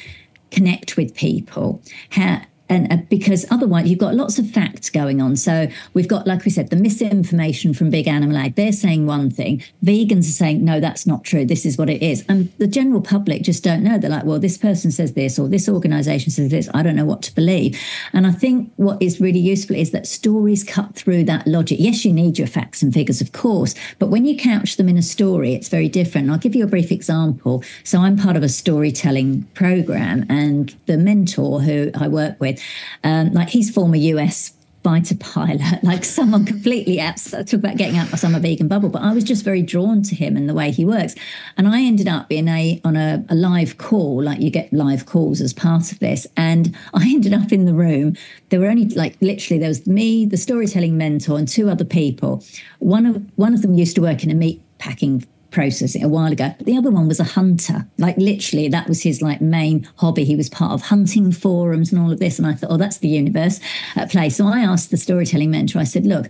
connect with people? How, and uh, because otherwise you've got lots of facts going on. So we've got, like we said, the misinformation from Big Animal Ag. They're saying one thing, vegans are saying no, that's not true. This is what it is, and the general public just don't know. They're like, well, this person says this, or this organisation says this. I don't know what to believe. And I think what is really useful is that stories cut through that logic. Yes, you need your facts and figures, of course, but when you couch them in a story, it's very different. And I'll give you a brief example. So I'm part of a storytelling program, and the mentor who I work with, um, like he's former US fighter pilot, <laughs> like someone completely absurd. Talk about getting out of some vegan bubble, but I was just very drawn to him and the way he works. And I ended up in a on a, a live call, like you get live calls as part of this. And <laughs> I ended up in the room. There were only like literally there was me, the storytelling mentor, and two other people. One of one of them used to work in a meat packing process a while ago. The other one was a hunter. Like literally, that was his like main hobby. He was part of hunting forums and all of this. And I thought, oh, that's the universe at play. So I asked the storytelling mentor. I said, look.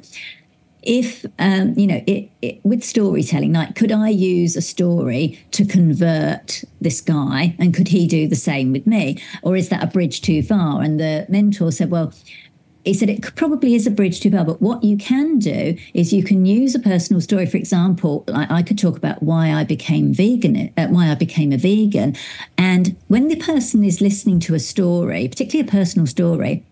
If um, you know, it, it, with storytelling, like, could I use a story to convert this guy, and could he do the same with me, or is that a bridge too far? And the mentor said, well, he said it probably is a bridge too far, but what you can do is you can use a personal story. For example, I, I could talk about why I became vegan, uh, why I became a vegan. And when the person is listening to a story, particularly a personal story,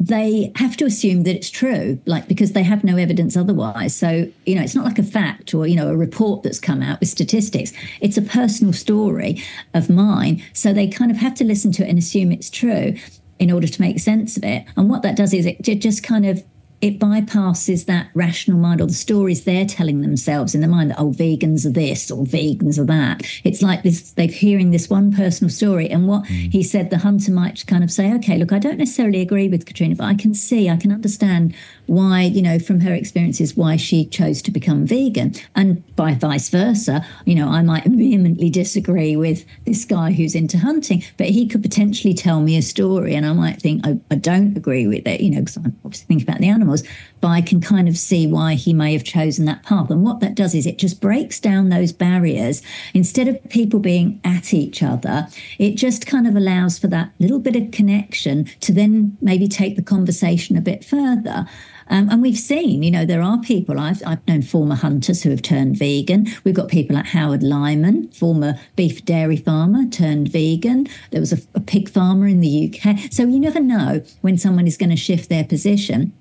they have to assume that it's true, like because they have no evidence otherwise. So, you know, it's not like a fact or, you know, a report that's come out with statistics. It's a personal story of mine. So they kind of have to listen to it and assume it's true in order to make sense of it. And what that does is it just kind of it bypasses that rational mind or the stories they're telling themselves in the mind that oh vegans are this or vegans are that it's like this they're hearing this one personal story and what mm. he said the hunter might kind of say okay look i don't necessarily agree with katrina but i can see i can understand why you know from her experiences why she chose to become vegan. And by vice versa you know i might vehemently disagree with this guy who's into hunting but he could potentially tell me a story and i might think i, I don't agree with it you know because i'm obviously thinking about the animals but I can kind of see why he may have chosen that path. And what that does is it just breaks down those barriers. Instead of people being at each other, it just kind of allows for that little bit of connection to then maybe take the conversation a bit further. Um, and we've seen, you know, there are people, I've, I've known former hunters who have turned vegan. We've got people like Howard Lyman, former beef dairy farmer, turned vegan. There was a, a pig farmer in the UK. So you never know when someone is going to shift their position.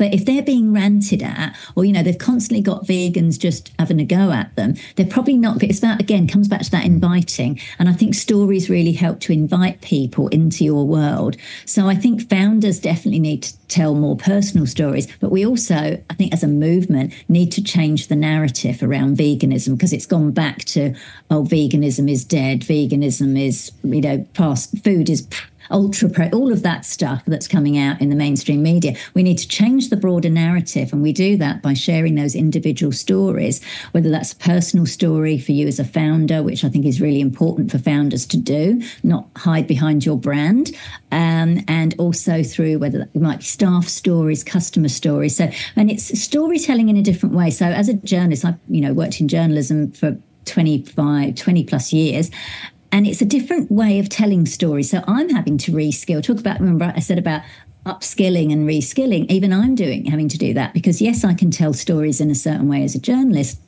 But if they're being ranted at, or you know, they've constantly got vegans just having a go at them, they're probably not. It's that again comes back to that inviting, and I think stories really help to invite people into your world. So I think founders definitely need to tell more personal stories, but we also, I think, as a movement, need to change the narrative around veganism because it's gone back to, oh, veganism is dead, veganism is, you know, past food is ultra pro, all of that stuff that's coming out in the mainstream media. We need to change the broader narrative, and we do that by sharing those individual stories, whether that's a personal story for you as a founder, which I think is really important for founders to do, not hide behind your brand, um, and also through whether it might be staff stories, customer stories. So, and it's storytelling in a different way. So, as a journalist, I've you know worked in journalism for 25, 20 plus years and it's a different way of telling stories. So I'm having to reskill. Talk about remember I said about upskilling and reskilling. Even I'm doing having to do that because yes, I can tell stories in a certain way as a journalist,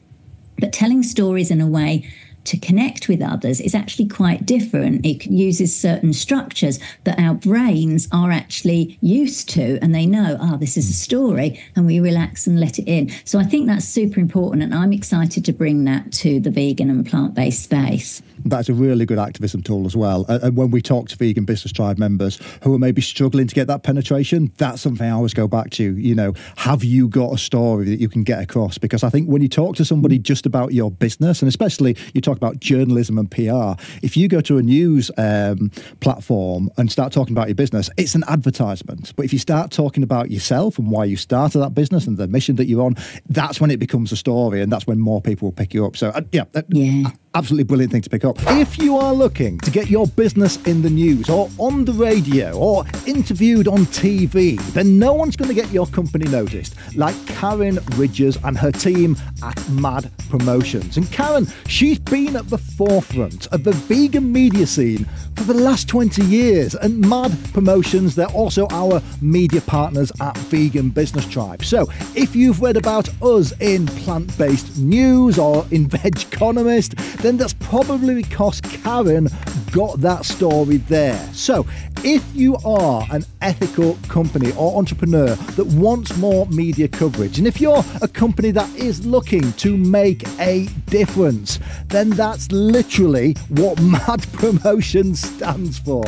but telling stories in a way to connect with others is actually quite different. It uses certain structures that our brains are actually used to, and they know, oh, this is a story, and we relax and let it in. So I think that's super important, and I'm excited to bring that to the vegan and plant based space that's a really good activism tool as well. And when we talk to vegan business tribe members who are maybe struggling to get that penetration, that's something I always go back to. You know, have you got a story that you can get across? Because I think when you talk to somebody just about your business, and especially you talk about journalism and PR, if you go to a news um, platform and start talking about your business, it's an advertisement. But if you start talking about yourself and why you started that business and the mission that you're on, that's when it becomes a story, and that's when more people will pick you up. So, uh, yeah, yeah. Absolutely brilliant thing to pick up. If you are looking to get your business in the news or on the radio or interviewed on TV, then no one's going to get your company noticed like Karen Ridgers and her team at Mad Promotions. And Karen, she's been at the forefront of the vegan media scene for the last 20 years. And Mad Promotions, they're also our media partners at Vegan Business Tribe. So if you've read about us in plant based news or in <laughs> vegconomist, then that's probably because Karen got that story there. So if you are an ethical company or entrepreneur that wants more media coverage, and if you're a company that is looking to make a difference, then that's literally what <laughs> Mad Promotion stands for.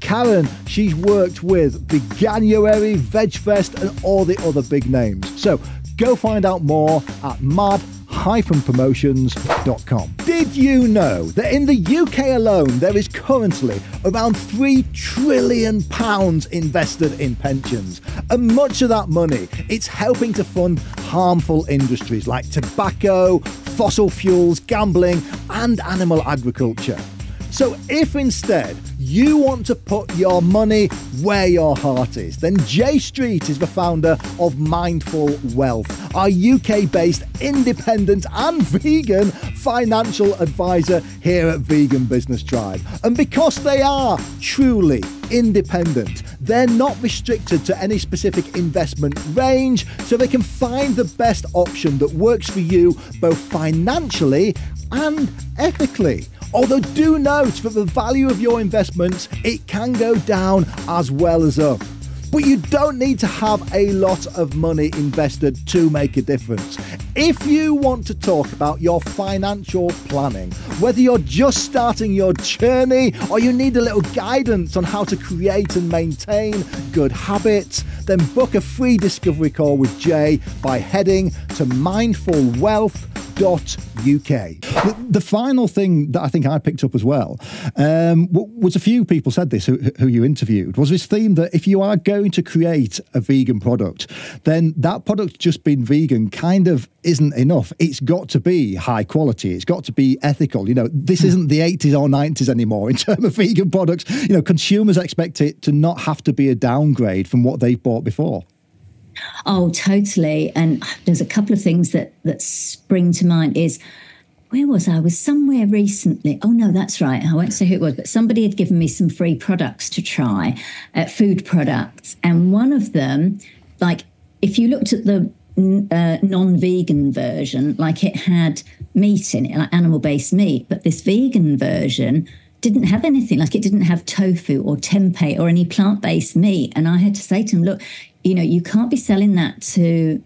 Karen, she's worked with Veganuary, VegFest, and all the other big names. So go find out more at mad promotions.com. Did you know that in the UK alone there is currently around 3 trillion pounds invested in pensions? And much of that money it's helping to fund harmful industries like tobacco, fossil fuels, gambling and animal agriculture. So if instead you want to put your money where your heart is, then Jay Street is the founder of Mindful Wealth, our UK based independent and vegan financial advisor here at Vegan Business Tribe. And because they are truly independent, they're not restricted to any specific investment range, so they can find the best option that works for you both financially and ethically. Although do note that the value of your investments, it can go down as well as up. But you don't need to have a lot of money invested to make a difference. If you want to talk about your financial planning, whether you're just starting your journey or you need a little guidance on how to create and maintain good habits, then book a free discovery call with Jay by heading to mindfulwealth.com. The, the, final thing that I think I picked up as well um, was a few people said this who, who you interviewed was this theme that if you are going to create a vegan product, then that product just being vegan kind of isn't enough. It's got to be high quality. It's got to be ethical. You know, this isn't the 80s or 90s anymore in terms of vegan products. You know, consumers expect it to not have to be a downgrade from what they've bought before. Oh, totally. And there's a couple of things that that spring to mind is where was I? I was somewhere recently. Oh no, that's right. I won't say who it was, but somebody had given me some free products to try, uh, food products, and one of them, like if you looked at the uh, non-vegan version, like it had meat in it, like animal-based meat, but this vegan version didn't have anything like it didn't have tofu or tempeh or any plant-based meat and i had to say to him look you know, you can't be selling that to,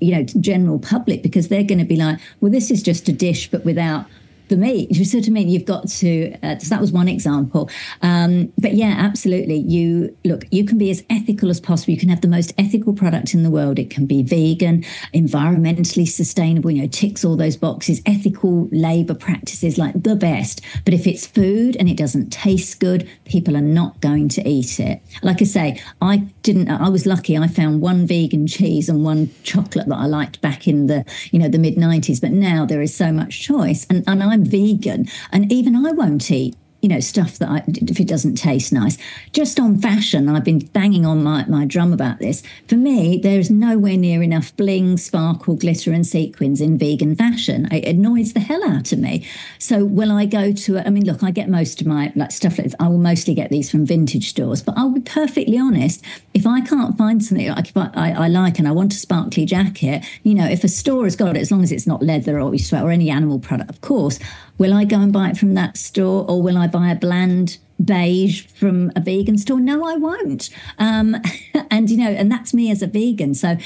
you know, general public because they're going to be like, well, this is just a dish, but without the me, You sort of mean you've got to. Uh, so that was one example. Um, but yeah, absolutely. You look. You can be as ethical as possible. You can have the most ethical product in the world. It can be vegan, environmentally sustainable. You know, ticks all those boxes. Ethical labor practices, like the best. But if it's food and it doesn't taste good, people are not going to eat it. Like I say, I didn't. I was lucky. I found one vegan cheese and one chocolate that I liked back in the you know the mid '90s. But now there is so much choice, and and I'm vegan, and even I won't eat you know, stuff that I, if it doesn't taste nice. Just on fashion, I've been banging on my, my drum about this. For me, there's nowhere near enough bling, sparkle, glitter, and sequins in vegan fashion. It annoys the hell out of me. So will I go to? I mean, look, I get most of my like stuff. Like I will mostly get these from vintage stores. But I'll be perfectly honest. If I can't find something like I, I, I like and I want a sparkly jacket, you know, if a store has got it, as long as it's not leather or sweat or any animal product, of course. Will I go and buy it from that store or will I buy a bland beige from a vegan store? No, I won't. Um, <laughs> and, you know, and that's me as a vegan. So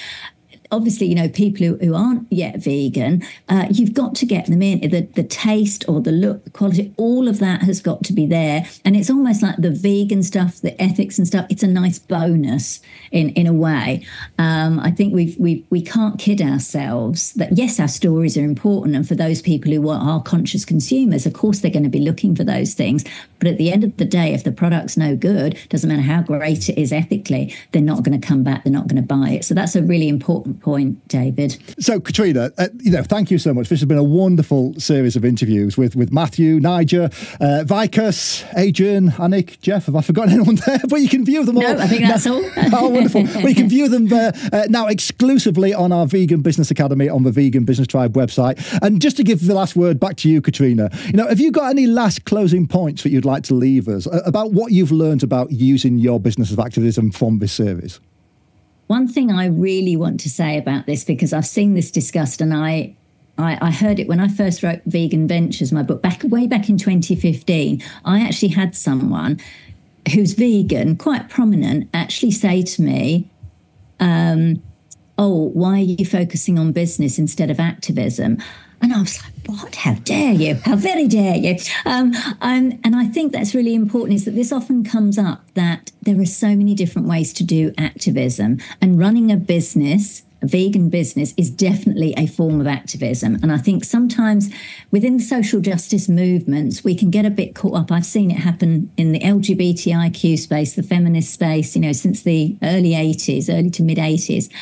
obviously, you know, people who, who aren't yet vegan, uh, you've got to get them in. The, the taste or the look, the quality, all of that has got to be there. And it's almost like the vegan stuff, the ethics and stuff, it's a nice bonus in, in a way. Um, I think we've, we, we can't kid ourselves that, yes, our stories are important. And for those people who are conscious consumers, of course, they're going to be looking for those things. But at the end of the day, if the product's no good, doesn't matter how great it is ethically, they're not going to come back, they're not going to buy it. So that's a really important point, David. So, Katrina, uh, you know, thank you so much. This has been a wonderful series of interviews with with Matthew, Naijha, uh, Vikas, Adrian, Annick, Geoff. Have I forgotten <laughs> anyone there? But you can view them no, all. I think that's all. <laughs> oh, wonderful! But you can view them uh, uh, now exclusively on our Vegan Business Academy on the Vegan Business Tribe website. And just to give the last word back to you, Katrina, you know, have you got any last closing points that you'd like to leave us uh, about what you've learned about using your business of activism from this series? One thing I really want to say about this, because I've seen this discussed and I I, I, heard it when I first wrote Vegan Ventures, my book, back way back in 2015. I actually had someone who's vegan, quite prominent, actually say to me, um, "Oh, why are you focusing on business instead of activism?" And I was like, what? How dare you? How very dare you? Um, and I think that's really important is that this often comes up that there are so many different ways to do activism and running a business a vegan business is definitely a form of activism. And I think sometimes within social justice movements, we can get a bit caught up. I've seen it happen in the LGBTIQ space, the feminist space, you know, since the early 80s, early to mid 80s.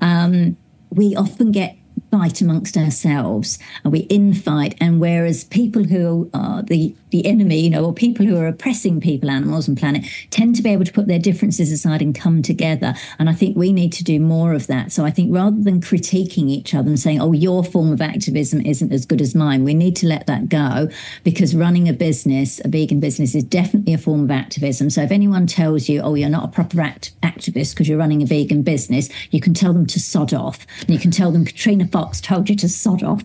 Um, we often get fight amongst ourselves and we infight. And whereas people who are the the enemy you know or people who are oppressing people animals and planet tend to be able to put their differences aside and come together. And i think we need to do more of that. So i think rather than critiquing each other and saying oh your form of activism isn't as good as mine we need to let that go because running a business a vegan business is definitely a form of activism. So if anyone tells you oh you're not a proper act- activist because you're running a vegan business you can tell them to sod off. And you can tell them katrina Fox told you to sod off.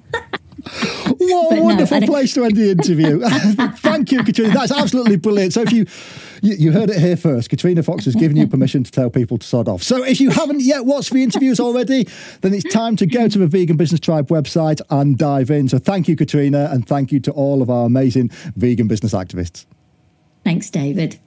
what a <laughs> wonderful no, place to end the interview. <laughs> Thank you, Katrina. That's absolutely brilliant. So if you, you, you heard it here first, Katrina Fox has given you permission to tell people to sod off. So if you haven't yet watched the interviews already, then it's time to go to the Vegan Business Tribe website and dive in. So thank you, Katrina, and thank you to all of our amazing vegan business activists. Thanks, David.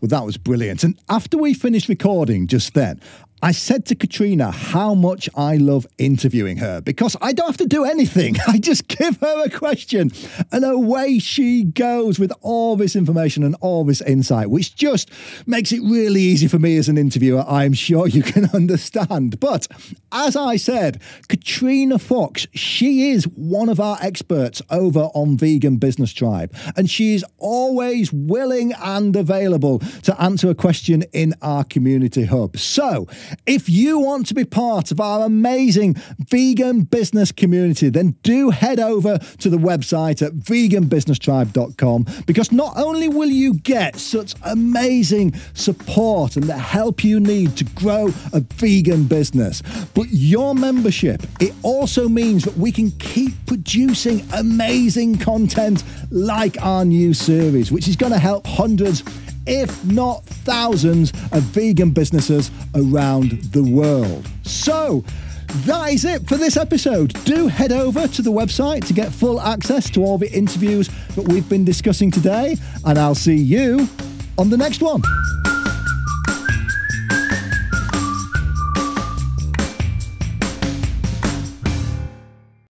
Well, that was brilliant. And after we finished recording just then, I said to Katrina how much I love interviewing her because I don't have to do anything. <laughs> I just give her a question and away she goes with all this information and all this insight, which just makes it really easy for me as an interviewer. I'm sure you can <laughs> understand. But as I said, Katrina Fox, she is one of our experts over on Vegan Business Tribe, and she is always willing and available to answer a question in our community hub. So, if you want to be part of our amazing vegan business community, then do head over to the website at veganbusinesstribe.com because not only will you get such amazing support and the help you need to grow a vegan business, but your membership, it also means that we can keep producing amazing content like our new series, which is going to help hundreds if not thousands, of vegan businesses around the world. So, that is it for this episode. Do head over to the website to get full access to all the interviews that we've been discussing today, and I'll see you on the next one.